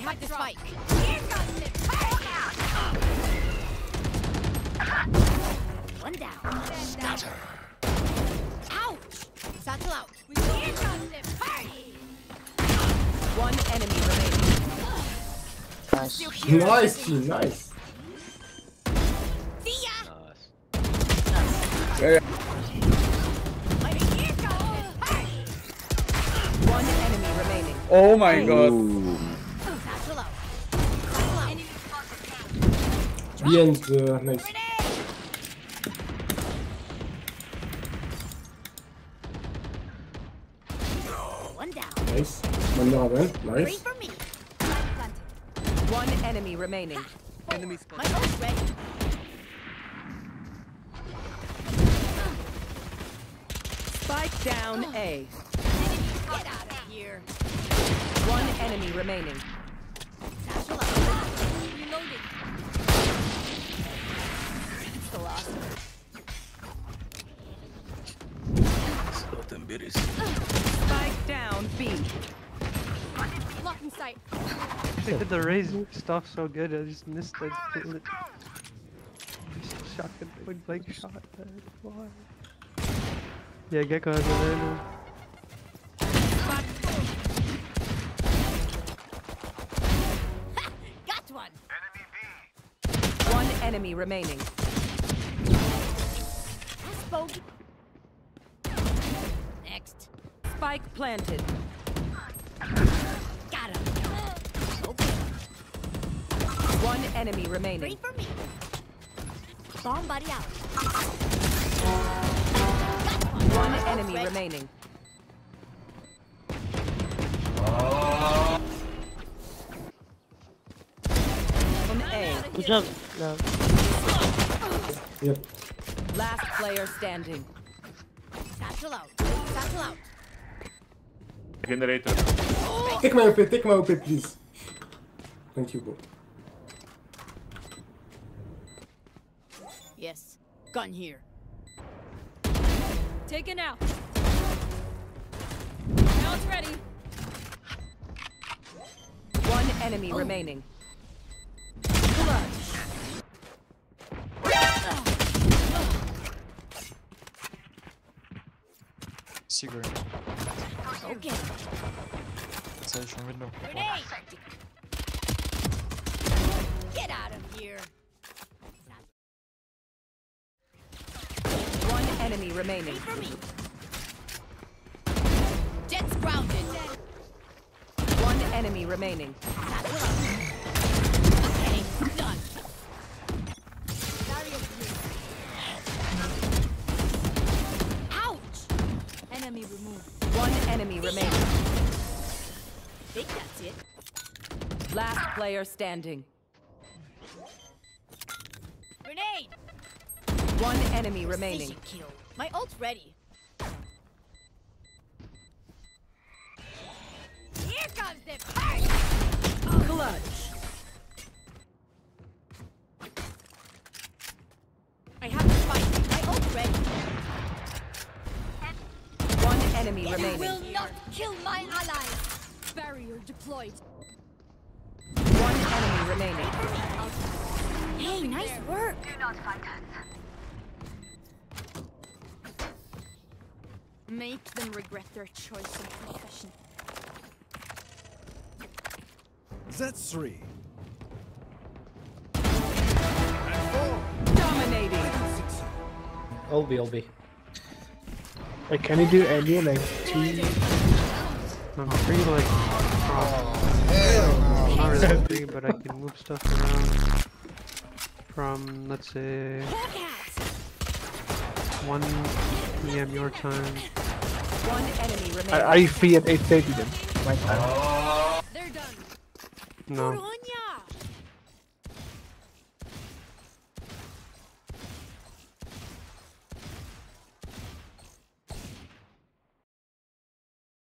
have the spike. One down. Scatter. Ouch! Satchel out. One enemy remaining. Nice. Nice team, nice. See ya! Nice. Yeah, One enemy remaining. Oh my god. Satchel The end, uh, nice. One down. Nice. One down, man. Nice. for me. One enemy remaining. My ult's ready. Spike down A. Get out of here. One enemy remaining. Satchel out. Reloading. Spike down B. Lock in sight. They did the Raze stuff so good, I just missed it. Just shotgun point blank shot. man. Why? Yeah, Gekko has a random. Got one. One enemy remaining. That's Spike planted. Got him. Okay. One enemy Three remaining. for me. Bomb buddy out. One enemy remaining. On A. Good job. No. Yep. Last player standing. Satchel out. Satchel out. Generator. Take my OP, take my OP, please. Thank you, bro. Yes. Gun here. Taken out. Now it's ready. One enemy oh. remaining. Secret. Okay. Sage from window. Get out of here. One enemy remaining. Jett's grounded. One enemy remaining. One enemy remaining. Think that's it. Last player standing. Grenade. One enemy remaining. Kill. My ult's ready. Enemy You remaining. will not kill my allies. Barrier deployed. One enemy remaining. Hey, nice work. Do not fight us. Make them regret their choice of profession. That's three. Dominating. LB, LB. Like, can he do any like two? I'm free like. Um, not really free, but I can move stuff around from let's say 1 p.m. your time. One enemy remaining. Are, are you free at 8:30 then? My time. They're done. No. Put on